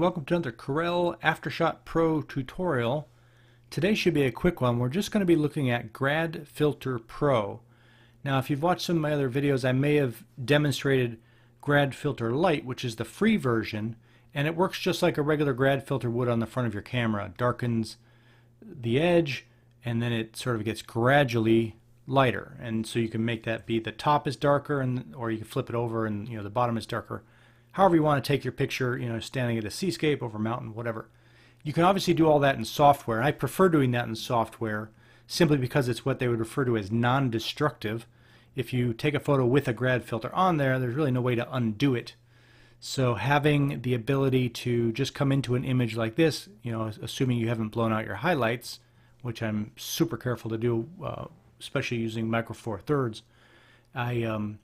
welcome to another Corel Aftershot Pro tutorial. Today should be a quick one. We're just going to be looking at Grad Filter Pro. Now if you've watched some of my other videos I may have demonstrated Grad Filter Lite which is the free version and it works just like a regular grad filter would on the front of your camera. It darkens the edge and then it sort of gets gradually lighter and so you can make that be the top is darker and or you can flip it over and you know the bottom is darker however you want to take your picture, you know, standing at a seascape over a mountain, whatever. You can obviously do all that in software. I prefer doing that in software simply because it's what they would refer to as non-destructive. If you take a photo with a grad filter on there, there's really no way to undo it. So having the ability to just come into an image like this, you know, assuming you haven't blown out your highlights, which I'm super careful to do, uh, especially using Micro Four Thirds, I um,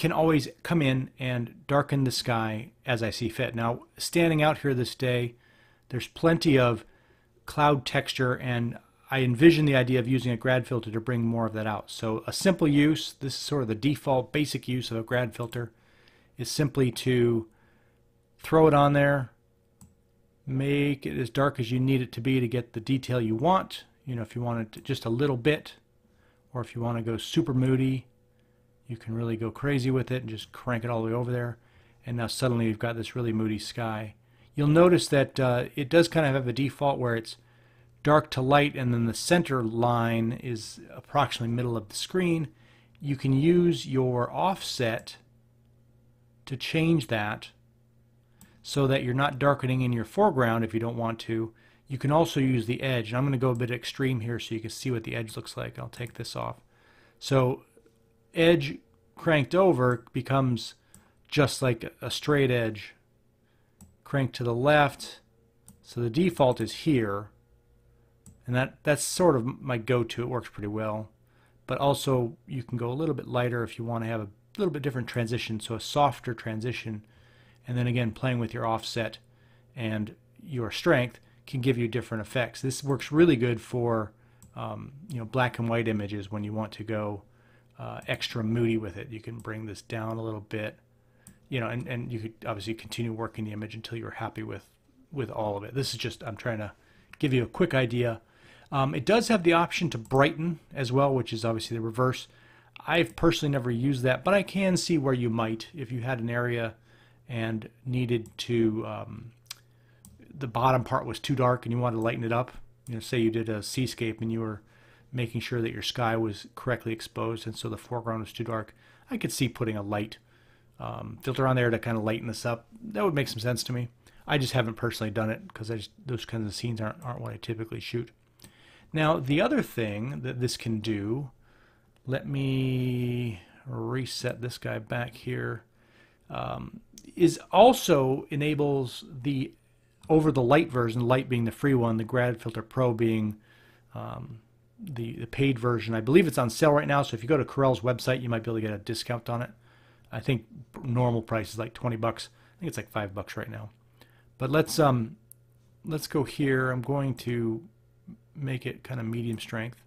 can always come in and darken the sky as I see fit. Now, standing out here this day, there's plenty of cloud texture and I envision the idea of using a grad filter to bring more of that out. So a simple use, this is sort of the default basic use of a grad filter, is simply to throw it on there, make it as dark as you need it to be to get the detail you want. You know, if you want it just a little bit, or if you want to go super moody, you can really go crazy with it and just crank it all the way over there. And now suddenly you've got this really moody sky. You'll notice that uh, it does kind of have a default where it's dark to light and then the center line is approximately middle of the screen. You can use your offset to change that so that you're not darkening in your foreground if you don't want to. You can also use the edge. And I'm going to go a bit extreme here so you can see what the edge looks like. I'll take this off. So edge cranked over becomes just like a straight edge cranked to the left. So the default is here. And that that's sort of my go-to. It works pretty well. But also you can go a little bit lighter if you want to have a little bit different transition so a softer transition. And then again playing with your offset and your strength can give you different effects. This works really good for um, you know black and white images when you want to go uh, extra moody with it. You can bring this down a little bit, you know, and, and you could obviously continue working the image until you're happy with, with all of it. This is just, I'm trying to give you a quick idea. Um, it does have the option to brighten as well, which is obviously the reverse. I've personally never used that, but I can see where you might if you had an area and needed to, um, the bottom part was too dark and you wanted to lighten it up. You know, say you did a seascape and you were making sure that your sky was correctly exposed and so the foreground was too dark. I could see putting a light um, filter on there to kind of lighten this up. That would make some sense to me. I just haven't personally done it because those kinds of scenes aren't, aren't what I typically shoot. Now the other thing that this can do, let me reset this guy back here, um, is also enables the over the light version, light being the free one, the Grad Filter Pro being um, the, the paid version. I believe it's on sale right now, so if you go to Corel's website, you might be able to get a discount on it. I think normal price is like 20 bucks. I think it's like 5 bucks right now. But let's um let's go here. I'm going to make it kind of medium strength.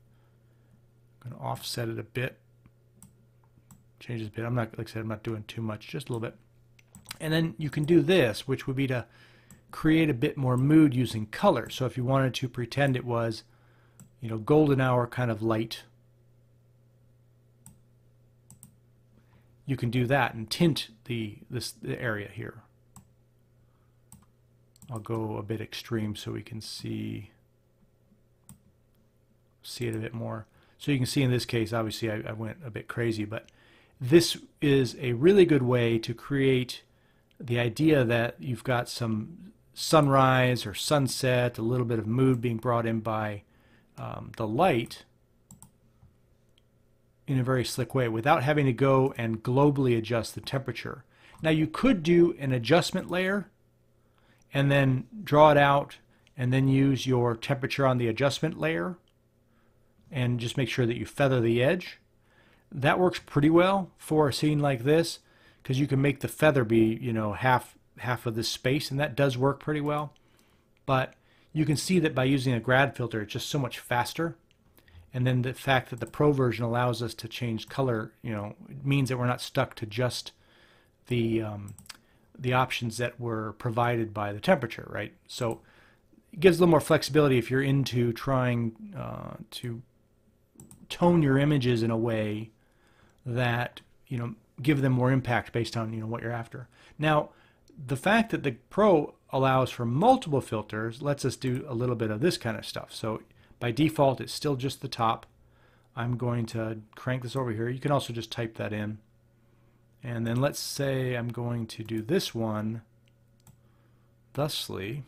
I'm going to offset it a bit. Change a bit. I'm not like I said I'm not doing too much, just a little bit. And then you can do this, which would be to create a bit more mood using color. So if you wanted to pretend it was you know, golden hour kind of light. You can do that and tint the this the area here. I'll go a bit extreme so we can see see it a bit more. So you can see in this case, obviously I, I went a bit crazy, but this is a really good way to create the idea that you've got some sunrise or sunset, a little bit of mood being brought in by um, the light in a very slick way without having to go and globally adjust the temperature. Now you could do an adjustment layer and then draw it out and then use your temperature on the adjustment layer and just make sure that you feather the edge. That works pretty well for a scene like this because you can make the feather be, you know, half half of this space and that does work pretty well. But you can see that by using a grad filter, it's just so much faster. And then the fact that the Pro version allows us to change color, you know, means that we're not stuck to just the um, the options that were provided by the temperature, right? So it gives a little more flexibility if you're into trying uh, to tone your images in a way that you know give them more impact based on you know what you're after. Now, the fact that the Pro allows for multiple filters lets us do a little bit of this kind of stuff. So by default, it's still just the top. I'm going to crank this over here. You can also just type that in. And then let's say I'm going to do this one thusly.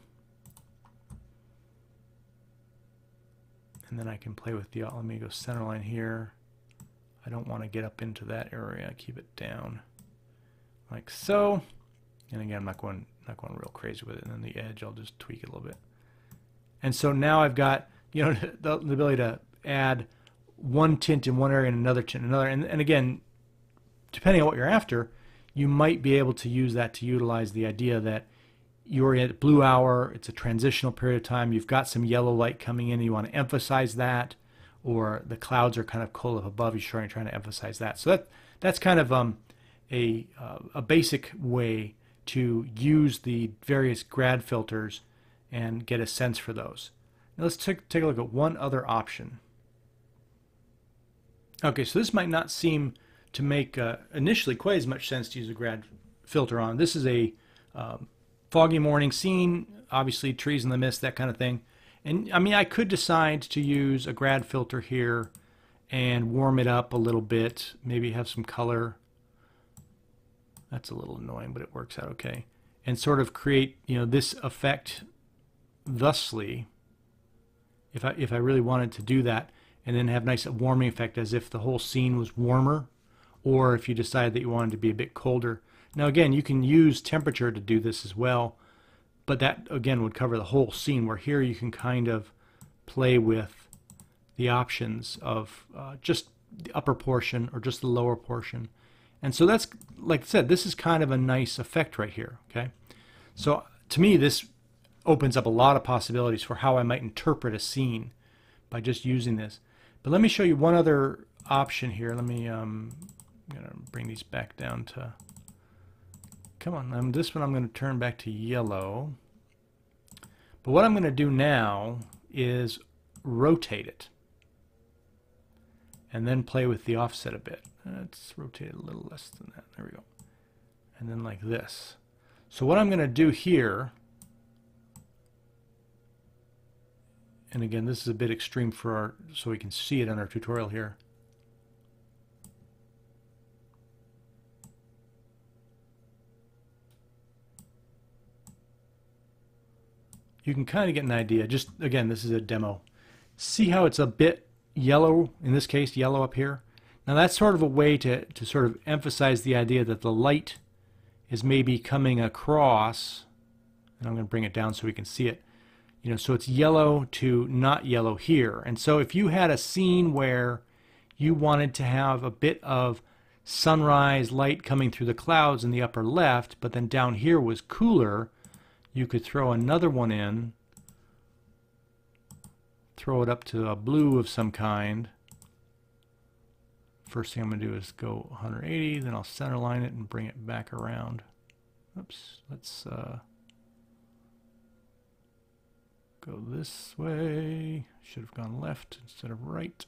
And then I can play with the, uh, let me go center line here. I don't want to get up into that area. Keep it down like so. And again, I'm not going not going real crazy with it. And then the edge, I'll just tweak it a little bit. And so now I've got you know the, the ability to add one tint in one area and another tint in another. And, and again, depending on what you're after, you might be able to use that to utilize the idea that you're at blue hour, it's a transitional period of time, you've got some yellow light coming in, you want to emphasize that, or the clouds are kind of cold up above, you're trying, trying to emphasize that. So that that's kind of um, a, uh, a basic way to use the various grad filters and get a sense for those. Now let's take, take a look at one other option. Okay, so this might not seem to make uh, initially quite as much sense to use a grad filter on. This is a um, foggy morning scene, obviously trees in the mist, that kind of thing. And I mean, I could decide to use a grad filter here and warm it up a little bit, maybe have some color that's a little annoying, but it works out okay. And sort of create, you know, this effect thusly, if I, if I really wanted to do that, and then have nice warming effect as if the whole scene was warmer, or if you decide that you wanted to be a bit colder. Now again, you can use temperature to do this as well, but that again would cover the whole scene, where here you can kind of play with the options of uh, just the upper portion or just the lower portion. And so that's, like I said, this is kind of a nice effect right here, okay? So to me, this opens up a lot of possibilities for how I might interpret a scene by just using this. But let me show you one other option here. Let me, um, I'm to bring these back down to, come on, um, this one I'm going to turn back to yellow. But what I'm going to do now is rotate it and then play with the offset a bit. Let's rotate it a little less than that. There we go. And then like this. So what I'm going to do here, and again, this is a bit extreme for our, so we can see it in our tutorial here. You can kind of get an idea. Just, again, this is a demo. See how it's a bit yellow, in this case, yellow up here? Now that's sort of a way to, to sort of emphasize the idea that the light is maybe coming across, and I'm going to bring it down so we can see it. You know, so it's yellow to not yellow here. And so if you had a scene where you wanted to have a bit of sunrise light coming through the clouds in the upper left, but then down here was cooler, you could throw another one in, throw it up to a blue of some kind, First thing I'm going to do is go 180, then I'll center line it and bring it back around. Oops, let's uh, go this way. Should have gone left instead of right.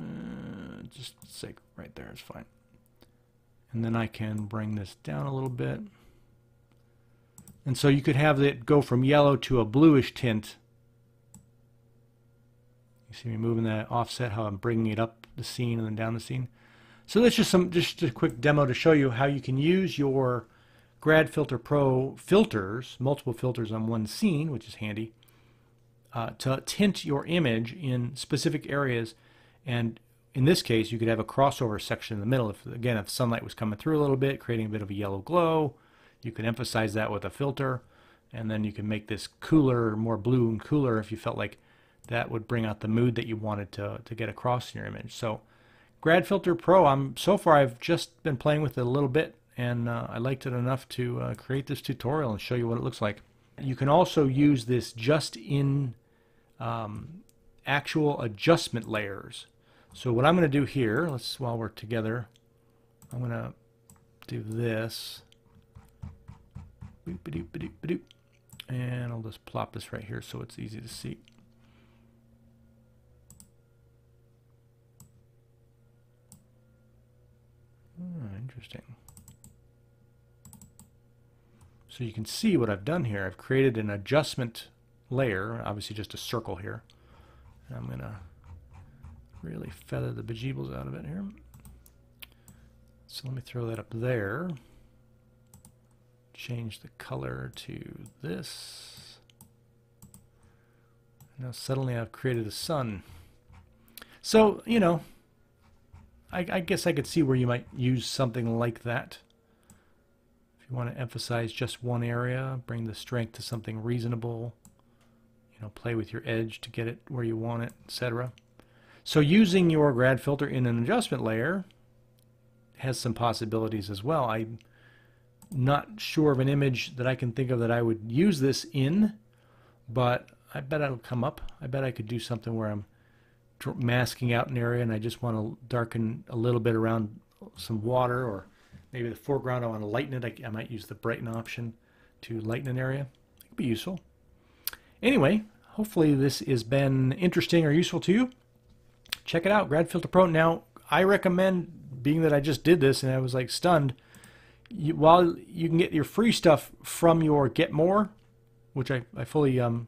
Uh, just say right there is fine. And then I can bring this down a little bit. And so you could have it go from yellow to a bluish tint. You see me moving that offset, how I'm bringing it up the scene and then down the scene. So that's just some just a quick demo to show you how you can use your Grad Filter Pro filters, multiple filters on one scene, which is handy, uh, to tint your image in specific areas. And in this case, you could have a crossover section in the middle. If again, if sunlight was coming through a little bit, creating a bit of a yellow glow, you could emphasize that with a filter, and then you can make this cooler, more blue and cooler if you felt like that would bring out the mood that you wanted to, to get across in your image. So Grad Filter Pro, I'm so far I've just been playing with it a little bit and uh, I liked it enough to uh, create this tutorial and show you what it looks like. You can also use this just in um, actual adjustment layers. So what I'm going to do here, let's while we're together, I'm going to do this. And I'll just plop this right here so it's easy to see. Hmm, interesting. So you can see what I've done here. I've created an adjustment layer, obviously just a circle here. And I'm going to really feather the bejeebles out of it here. So let me throw that up there. Change the color to this. Now suddenly I've created a sun. So, you know, I, I guess I could see where you might use something like that. If you want to emphasize just one area, bring the strength to something reasonable, you know, play with your edge to get it where you want it, etc. So using your grad filter in an adjustment layer has some possibilities as well. I'm not sure of an image that I can think of that I would use this in, but I bet it'll come up. I bet I could do something where I'm masking out an area and I just want to darken a little bit around some water or maybe the foreground I want to lighten it. I, I might use the brighten option to lighten an area. It could be useful. Anyway, hopefully this has been interesting or useful to you. Check it out, Grad Filter Pro. Now, I recommend, being that I just did this and I was like stunned, you, while you can get your free stuff from your Get More, which I, I fully um,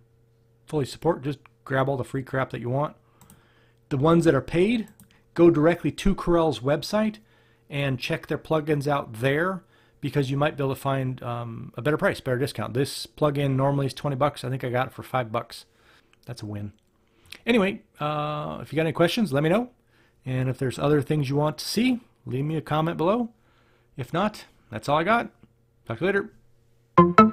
fully support, just grab all the free crap that you want. The ones that are paid, go directly to Corel's website and check their plugins out there because you might be able to find um, a better price, better discount. This plugin normally is 20 bucks. I think I got it for five bucks. That's a win. Anyway, uh, if you got any questions, let me know. And if there's other things you want to see, leave me a comment below. If not, that's all I got. Talk to you later.